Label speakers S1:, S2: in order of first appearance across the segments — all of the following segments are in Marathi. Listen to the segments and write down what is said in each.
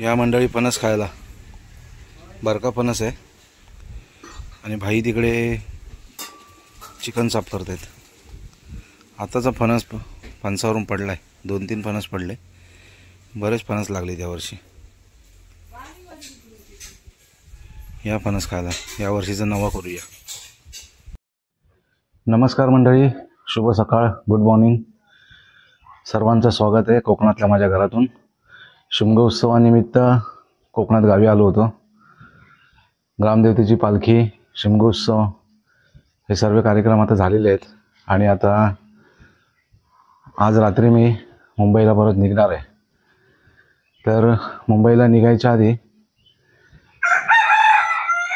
S1: या मंडळी फणस खायला. बरका फणस आहे. आणि भाई तिकडे चिकन साफ करतायत. आताचा फणस प- फणसावरून पडला आहे दोन तीन फणस पडले. बरेच फणस लागले त्यावर्षी या फणस खायला. यावर्षीचा नवा करूया. नमस्कार मंडळी. शुभ सकाळ. Good morning. सर्वांचं स्वागत आहे कोकणातल्या माझ्या घरातून. शिमगोत्सवानिमित्त कोकणात गावी आलो होतो. ग्रामदेवतेची पालखी शिमगो उत्सव हे सर्व कार्यक्रम आता झालेले आहेत. आणि आता आज रात्री मी मुंबईला परत निघणार आहे. तर मुंबईला निघायच्या आधी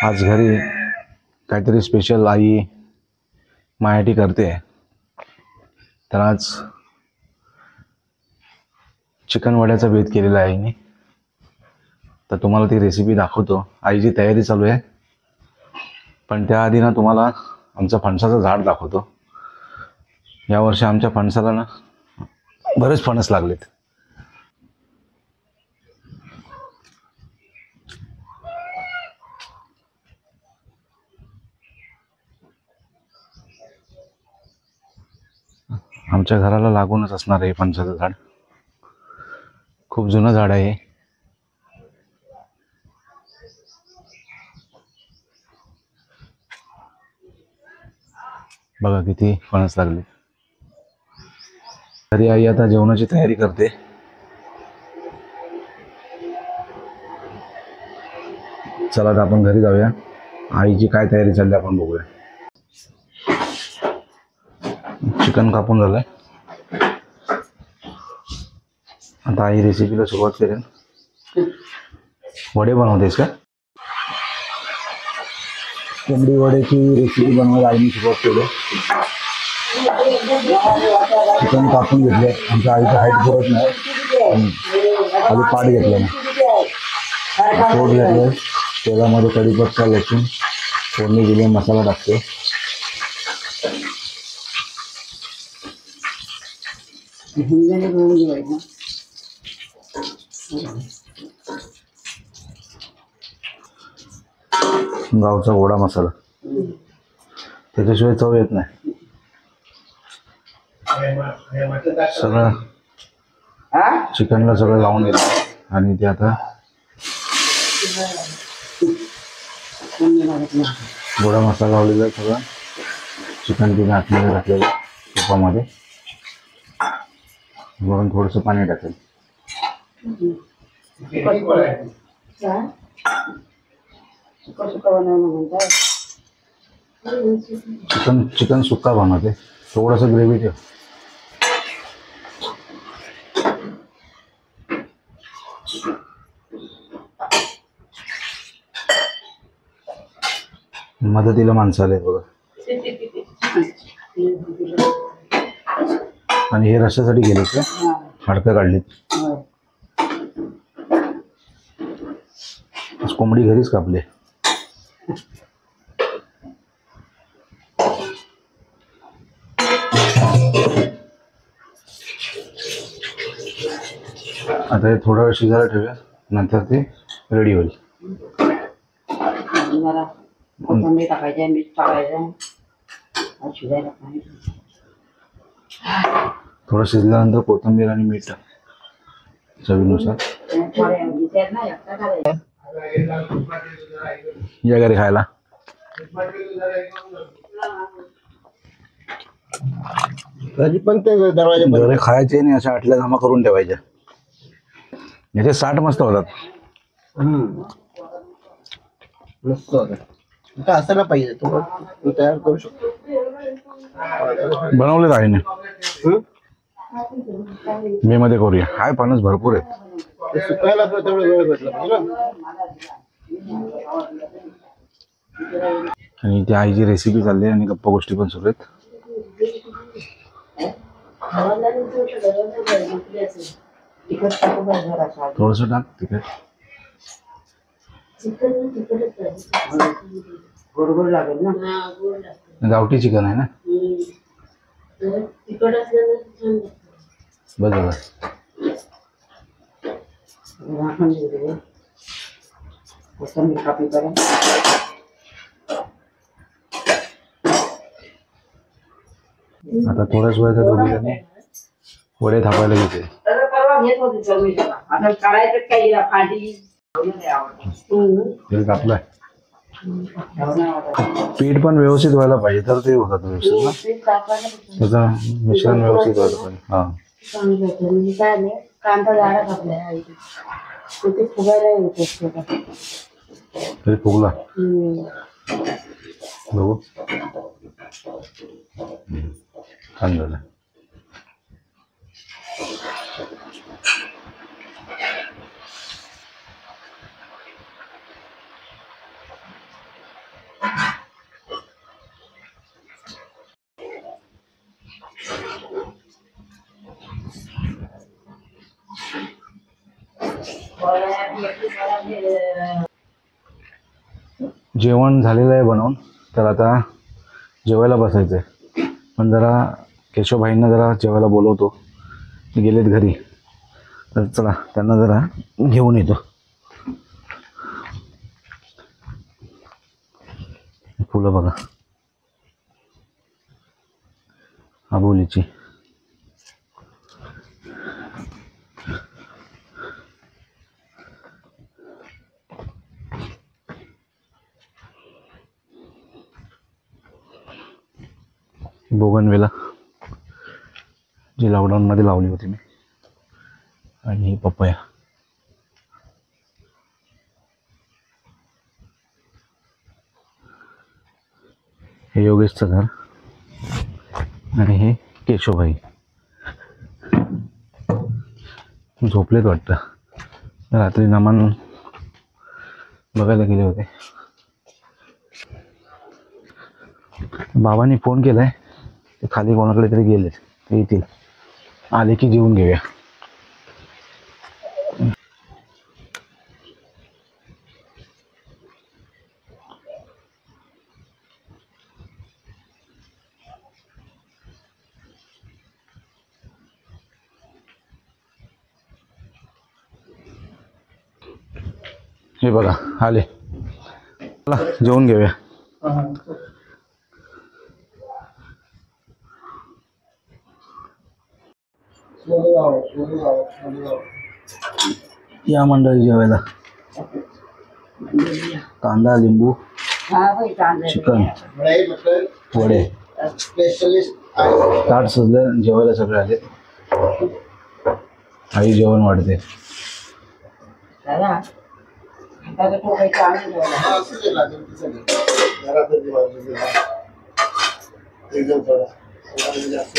S1: आज घरी काहीतरी स्पेशल आई मायाटी करते. तर आज चिकन वड्याचा बेत केलेला आहे आईने तर तुम्हाला ती रेसिपी दाखवतो. आईची तयारी चालू आहे. पण त्याआधी ना तुम्हाला आमचं फणसाचं झाड दाखवतो. यावर्षी आमच्या फणसाला ना बरेच फणस लागलेत. आमच्या घराला लागूनच असणार आहे फणसाचं झाड. खूप जुनं झाड आहे. बघा किती फणस लागले. तरी आई आता जेवणाची तयारी करते. चला आता आपण घरी जाऊया. आईची काय तयारी चालली आपण बघूया. चिकन कापून झालंय. आता आई रेसिपीला सुरुवात करेन. वडे बनवतेस का कोंबडी वड्याची रेसिपी बनवायला आईने सुरुवात केली. चिकन कापून घेतले. आमच्या आईचं हाईट पुरत नाही. आधी पाट घेतलं ना पोट घेतलं. तेलामध्ये कढीपत्ता, लसूण, फोडणी दिली, मसाला टाकते. गावचा गोडा मसाला. त्याच्याशिवाय चव येत नाही. सगळं चिकनला सगळं लावून घेतलं. आणि ते आता गोडा मसाला लावलेला आहे सगळं. चिकन तिने आतमध्ये घातलेलं तुपामध्ये. वरून थोडंसं पाणी टाकेल चिकन चिकन सुक्का बनवते थोडंसं ग्रेव्ही ठेव. मदतीला माणसं आले बघा. आणि हे रस्त्यासाठी गेले का? हाडकं काढलीत. कोंबडी घरीच कापले. आता हे थोडा वेळ शिजायला ठेवूया. नंतर ते रेडी होईल.
S2: जरा कोथिंबीर टाकायचं मीठ टाकायचं. आणि शिजायला पाणी
S1: थोडं शिजल्यानंतर कोथिंबीर आणि मीठ. चवीनुसार. या घरी खायला.
S3: तरी पण ते दरवाजे बंद.
S1: घरी खायचे नाही अशा आटल्या जमा करून ठेवायच्या. याचे साठ मस्त होतात.
S3: नसतो आता. आता असायला पाहिजे तो तू तयार करू शकतो.
S1: बनवलेत आईने.
S3: हं?
S1: मे मध्ये करूया. हाय फणस भरपूर आहे
S3: ते सुकायला तेवढा वेळ भेटला
S1: आणि ती आईची रेसिपी चालली आहे आणि गप्पा गोष्टी पण सुरू आहेत. थोडस टाक
S2: ना?
S1: गावठी चिकन आहे ना. बस झालं
S2: झाकण देऊ दे. कोथिंबीर कापेपर्यंत
S1: आता थोड्याच वेळ त्या दोघी जणी वडे थापायला घेते.
S2: परवा घेत होती चवीला आता काढायचं काय हिला फाटी.
S1: तेल कापलाय. पीठ पण व्यवस्थित व्हायला पाहिजे तर ते होतात व्यवस्थित ना. त्याचं मिश्रण व्यवस्थित व्हायला पाहिजे. हा.
S2: कांदा आपल्या इथे. तर ते फुगायला येत असते.
S1: तरी फुगला
S2: हम्म.
S1: बघू. छान झालं जेवण झालेलं आहे बनवून. तर आता जेवायला बसायचं आहे पण जरा केशवभाईंना जरा जेवायला बोलवतो. गेलेत घरी. तर चला त्यांना जरा घेऊन येतो. फुलं बघा. आबोलीची. बोगनवेला जी लॉकडाऊनमध्ये लावली होती मी. आणि ही पपया. हे योगेशचं घर आणि हे केशवभाई झोपलेत वाटतं. रात्री नमान बघायला गेले होते. बाबांनी फोन केलाय. ते खाली कोणाकडे तरी गेले ते येतील. आले की जेवून घेऊया. हे बघा आले. चला जेवून घेऊया. या मंडळी जेवायला. कांदा लिंबू चिकन वडे. ताट सजलं जेवायला सगळे आले. आई जेवण वाढते.
S3: एकदम थोडा जास्त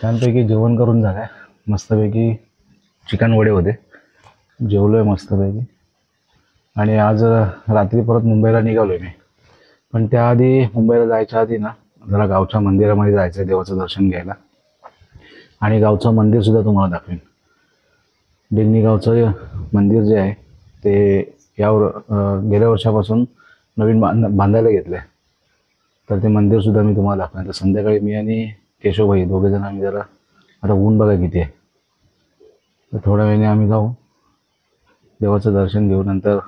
S1: छानपैकी जेवण करून झालंय. मस्तपैकी चिकन वडे होते. जेवलो आहे मस्तपैकी. आणि आज रात्री परत मुंबईला निघालो आहे मी. पण त्याआधी मुंबईला जायच्या आधी ना जरा गावच्या मंदिरामध्ये जायचं आहे देवाचं दर्शन घ्यायला. आणि गावचं मंदिरसुद्धा तुम्हाला दाखवेन. डिंगणी गावचं मंदिर जे आहे ते यावर गेल्या वर्षापासून नवीन बांध बांधायला घेतलं आहे तर ते मंदिरसुद्धा मी तुम्हाला दाखवेन. तर संध्याकाळी मी आणि केशवभाई दोघे जण आम्ही जरा आता ऊन बघा किती आहे. तर थोड्या वेळाने आम्ही जाऊ. देवाचं दर्शन घेऊ नंतर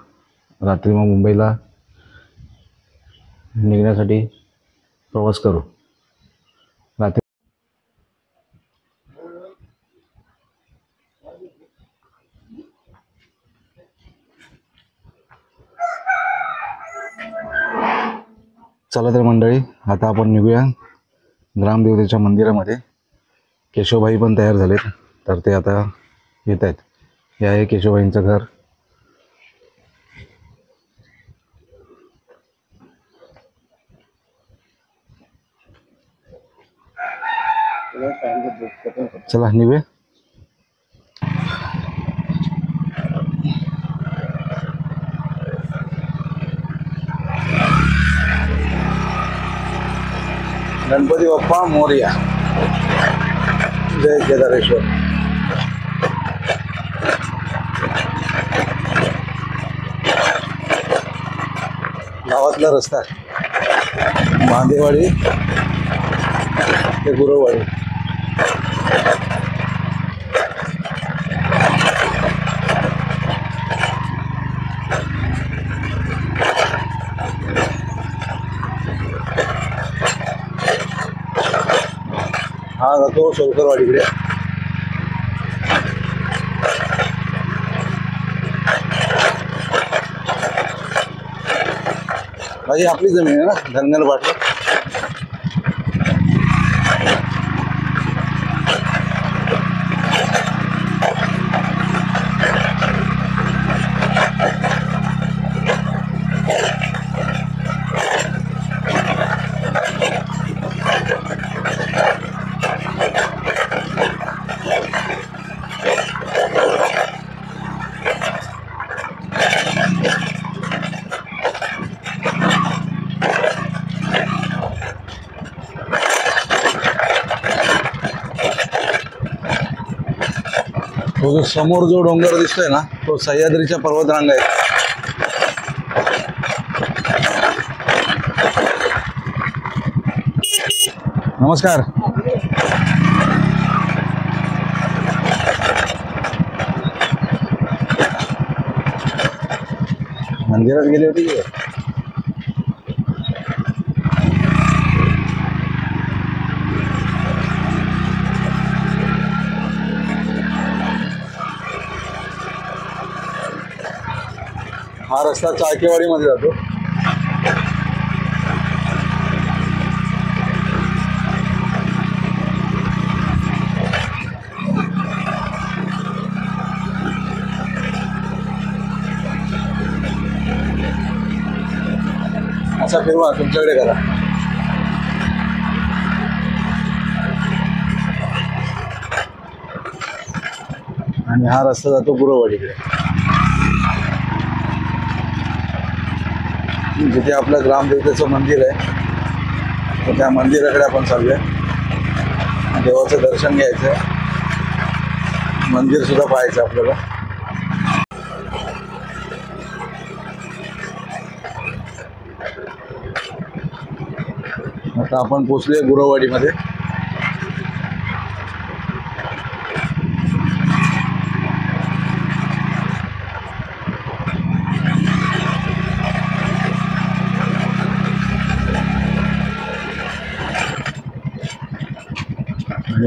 S1: रात्री मग मुंबईला निघण्यासाठी प्रवास करू रात्री चला तर मंडळी आता आपण निघूया ग्रामदेवतेच्या मंदिरामध्ये. केशवभाई पण तयार झालेत तर ते आता येत आहेत. हे आहे केशवभाईंचं घर. चला निघूया. गणपती बाप्पा मोर्या. जय केदारेश्वर. गावातला रस्ता. मांदेवाडी ते गुरुवाडी. जातो शंकरवाडीकडे. माझी आपली जमीन आहे ना धनगर पाटील. जो समोर जो डोंगर दिसतोय ना तो सह्याद्रीच्या पर्वतरांग आहे. नमस्कार. मंदिरात गेले होते हा रस्ता चाळकेवाडीमध्ये जातो. असा फिरवा तुमच्याकडे करा. आणि हा रस्ता जातो गुरववाडीकडे जिथे आपलं ग्रामदेवतेचं मंदिर आहे तर त्या मंदिराकडे आपण चालूया. देवाचं दर्शन घ्यायचं. मंदिर सुद्धा पाहायचं आपल्याला. आता आपण पोचलोय गुरववाडीमध्ये.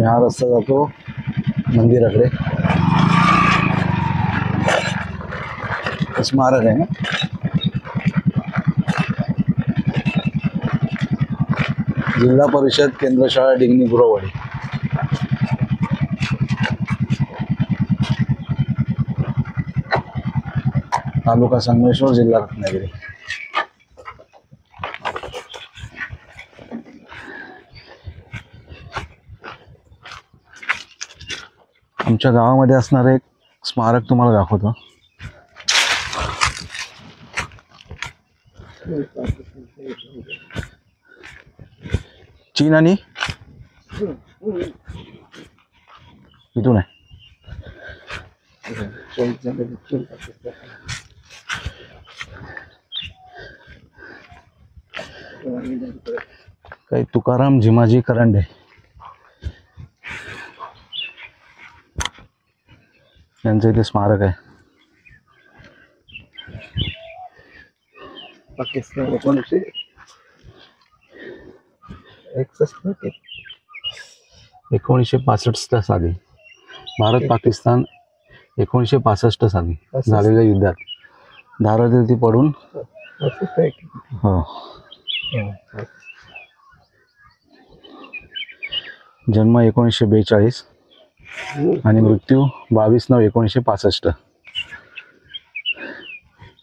S1: हा रस्ता जातो मंदिराकडे. स्मारक आहे ना? जिल्हा परिषद केंद्रशाळा डिंगणी गुरववाडी तालुका संगमेश्वर जिल्हा रत्नागिरी. आमच्या गावामध्ये असणारं एक स्मारक तुम्हाला दाखवतो. चीन आणि? इथून आहे. काही तुकाराम झिमाजी करंडे. यांचं इथे स्मारक आहे.
S3: पाकिस्तान एकोणीसशे
S1: पासष्ट साली भारत पाकिस्तान एकोणीसशे पासष्ट साली. झालेल्या युद्धात. धारातीर्थी पडून हो. जन्म एकोणीसशे बेचाळीस. आणि मृत्यू बावीस नऊ एकोणीसशे पासष्ट.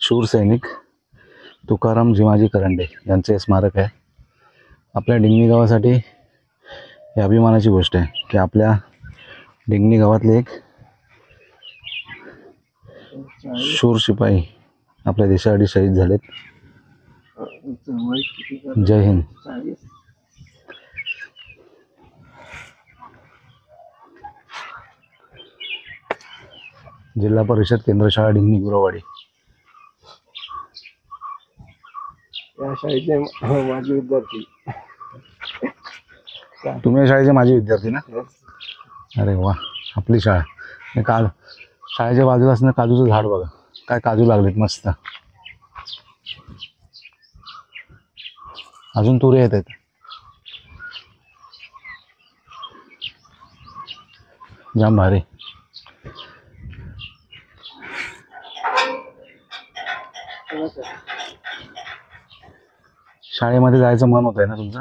S1: शूर सैनिक तुकाराम जिमाजी करंडे यांचे हे स्मारक आहे. आपल्या डिंगणी गावासाठी हे अभिमानाची गोष्ट आहे की आपल्या डिंगणी गावातले एक शूर शिपाई आपल्या देशासाठी शहीद झालेत. जय हिंद. जिल्हा परिषद केंद्र शाळा डिंगणी गुरवाडी.
S3: या शाळेचे माजी विद्यार्थी.
S1: तुम्ही या शाळेचे माझे विद्यार्थी ना? अरे वा आपली शाळा. हे का शाळेच्या बाजूला असणं काजूचं झाड बघा. काय काजू लागलेत मस्त. अजून तुरे येत आहेत. जाम भारी. शाळेमध्ये जायचं मन होत आहे ना तुमचं?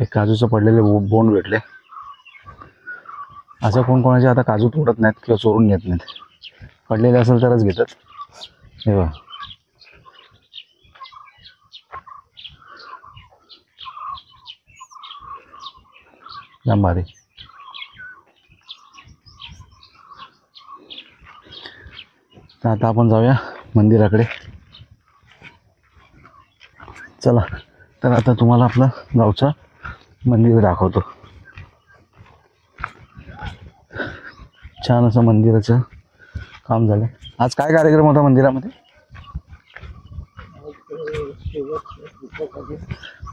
S3: एक काजूचं
S1: पडलेले बोंड भेटले. असं कोण कोणाचे आता काजू तोडत नाहीत किंवा चोरून घेत नाहीत. पडलेले असेल तरच घेतात. हे बघा. जाम तर आता आपण जाऊया मंदिराकडे चला तर आता तुम्हाला आपलं गावचं मंदिर दाखवतो छान असं मंदिराचं काम झालं आज काय कार्यक्रम होता मंदिरामध्ये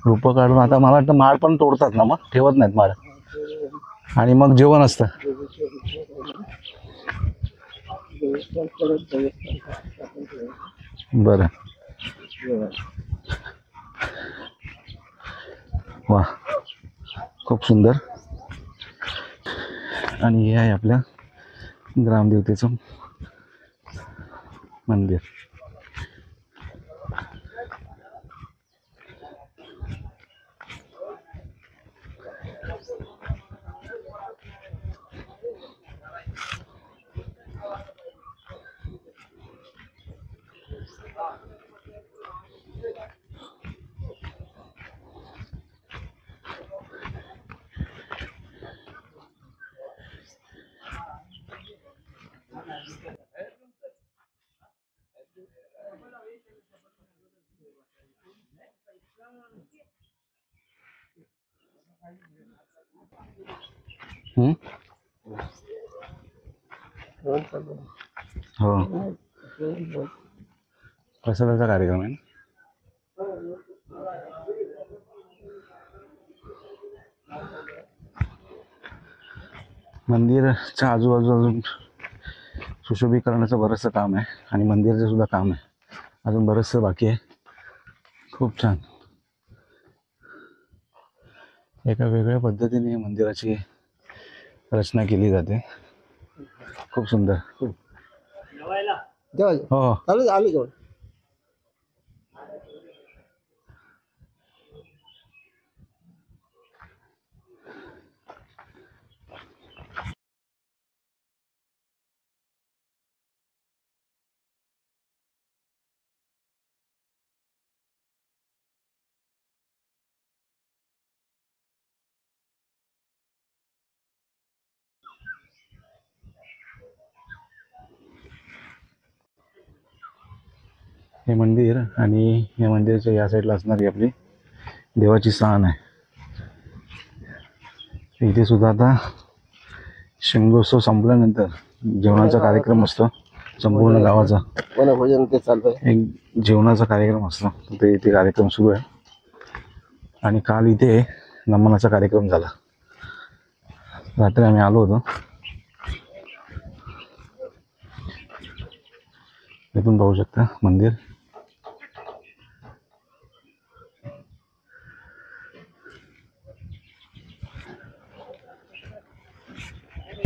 S1: रूपं काढून आता मला वाटतं माळ पण तोडतात ना मग ठेवत नाहीत माळ आणि मग जेवण असतं. बरं. वा. खूप सुंदर. आणि हे आहे आपल्या ग्रामदेवतेचं मंदिर. हो? हो. प्रसादाचा कार्यक्रम आहे मंदिरच्या आजूबाजू अजून सुशोभीकरणाचं बरंचसं काम आहे आणि मंदिरचं सुद्धा काम आहे. अजून बरंचसं बाकी आहे. खूप छान. एका वेगळ्या पद्धतीने मंदिराची रचना केली जाते. खूप सुंदर. हो हो.
S3: चालू आली जेवण.
S1: हे मंदिर आणि या मंदिराच्या या साईडला असणारी आपली देवाची स्थान आहे. इथे सुद्धा आता शिमगोत्सव संपल्यानंतर जेवणाचा कार्यक्रम असतो. संपूर्ण गावाचा.
S3: भोजन ते चालू आहे.
S1: एक जेवणाचा कार्यक्रम असतो. ते इथे कार्यक्रम सुरू आहे. आणि काल इथे नमनाचा कार्यक्रम झाला. रात्री आम्ही आलो होतो. इथून पाहू शकता मंदिर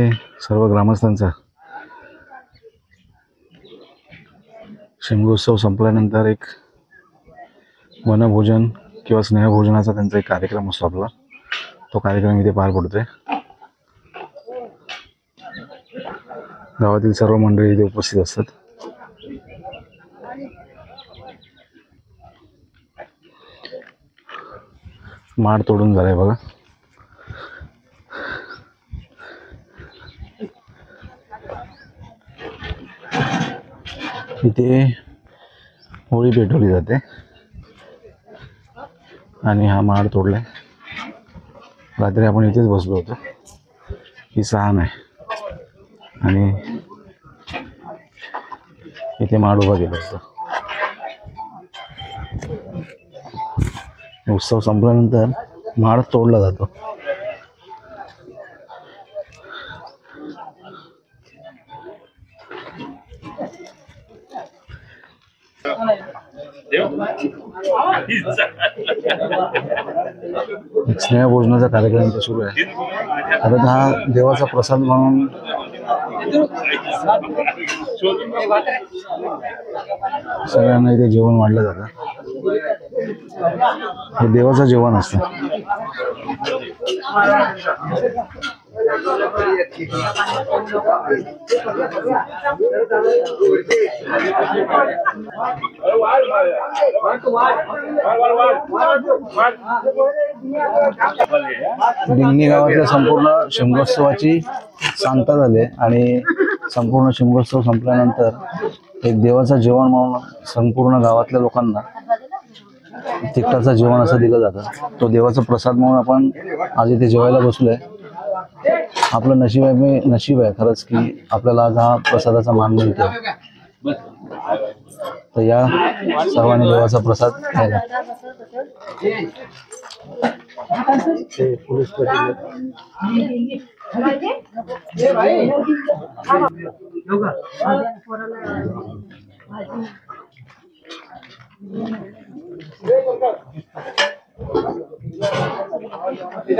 S1: हे सर्व ग्रामस्थांचा. शिमगोत्सव संपल्यानंतर एक वनभोजन किंवा स्नेहभोजनाचा त्यांचा एक कार्यक्रम असतो आपला. तो कार्यक्रम इथे पार पडतोय. गावातील सर्व मंडळी इथे उपस्थित असतात. माड तोडून झालाय बघा. इथे होळी पेटवली जाते. आणि हा माड तोडला रात्री आपण इथेच बसलो होतो. ही सहा आहे. आणि इथे माड उभा केला होता. उत्सव संपल्यानंतर माड तोडला जातो. स्नेहभोजनाचा कार्यक्रम इथे सुरू आहे. कारण हा देवाचा प्रसाद म्हणून सगळ्यांना इथे जेवण वाढलं जातं. हे देवाचं जेवण असतं. डिंगणी गावातल्या संपूर्ण शिमगोत्सवाची सांगता झाली आहे आणि संपूर्ण शिमगोत्सव संपल्यानंतर एक देवाचं जेवण म्हणून संपूर्ण गावातल्या लोकांना तिकटाचं जेवण असं दिलं जातं. तो देवाचा प्रसाद म्हणून आपण आज इथे जेवायला बसलोय. आपलं नशीब आहे मी नशीब आहे खरंच की आपल्याला आज हा प्रसादाचा मान मिळतो तर या, सर्वांनी देवाचा प्रसाद घ्यायला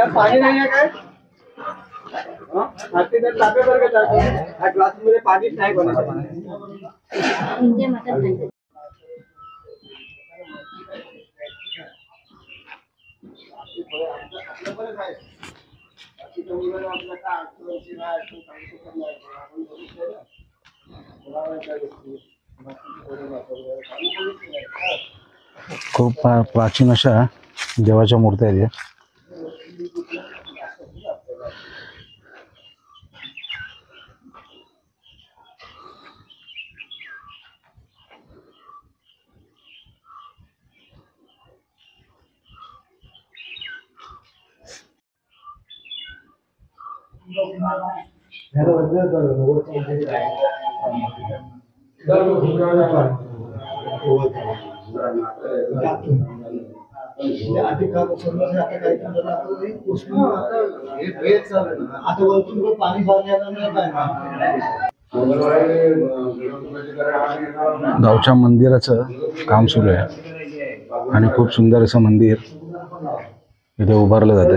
S3: पाणी नाही आहे काय पाणीच नाही कोणाचं
S1: खूप प्रा- प्राचीन अशा देवाच्या मूर्त्या आहेत
S3: आता वरतून पाणी
S1: गावच्या मंदिराचं काम सुरू आहे. आणि खूप सुंदर असं मंदिर इथे उभारलं जाते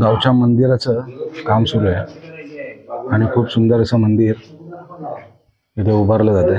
S1: गावच्या मंदिराचं काम सुरू आहे. आणि खूप सुंदर असं मंदिर इथे उभारलं जाते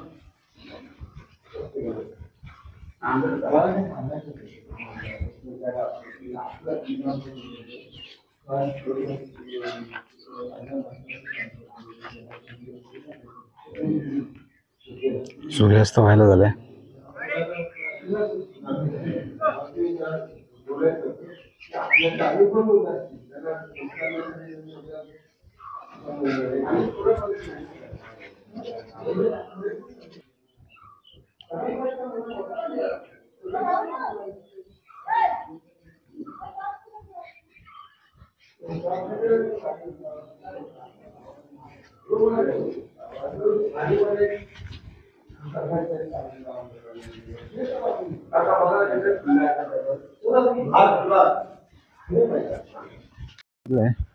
S1: सूर्यास्त व्हायला झालाय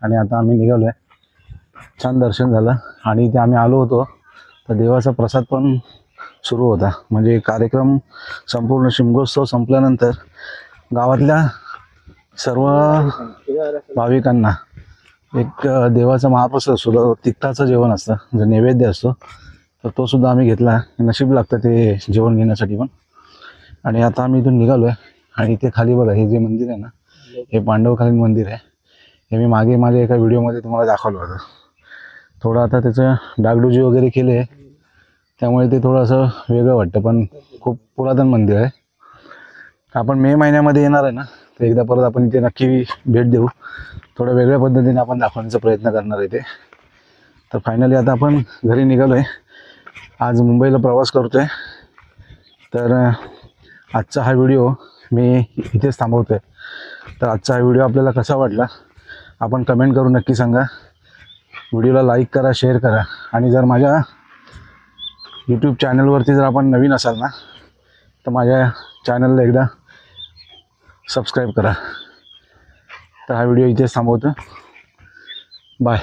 S1: आणि आता आम्ही निघालोय. छान दर्शन झालं. आणि इथे आम्ही आलो होतो. तर देवाचा प्रसाद पण सुरू होता. म्हणजे कार्यक्रम संपूर्ण शिमगोत्सव संपल्यानंतर गावातल्या सर्व भाविकांना एक देवाचं देवाचा महाप्रसाद असतो तिखटाचं जेवण असतं जो नैवेद्य असतो तर तो सुद्धा आम्ही घेतला. नशीब लागतं ते जेवण घेण्यासाठी पण. आणि आता आम्ही इथून निघालो आहे आणि इथे खाली बघा हे जे मंदिर आहे ना हे पांडवकालीन मंदिर आहे. हे मी मागे माझ्या एका व्हिडिओमध्ये तुम्हाला दाखवलं होतं. थोडं आता त्याचं डागडुजी वगैरे केले त्यामुळे ते थोडं असं वेगळं वाटतं पण खूप पुरातन मंदिर आहे. आपण मे महिन्यामध्ये येणार आहे ना तर एकदा परत आपण इथे नक्की भेट देऊ. थोड्या वेगळ्या पद्धतीने आपण दाखवण्याचा प्रयत्न करणार आहे ते. तर फायनली आता आपण घरी निघालो आहे आज मुंबईला प्रवास करतो आहे तर आजचा हा व्हिडिओ मी इथेच थांबवतो आहे तर आजचा हा व्हिडिओ आपल्याला कसा वाटला? आपण कमेंट करून नक्की सांगा. व्हिडिओला लाईक करा शेअर करा. आणि जर माझ्या यूट्यूब चॅनलवरती जर आपण नवीन असाल ना तर माझ्या चॅनलला एकदा सबस्क्राईब करा. तर हा व्हिडिओ इथेच थांबवतो. बाय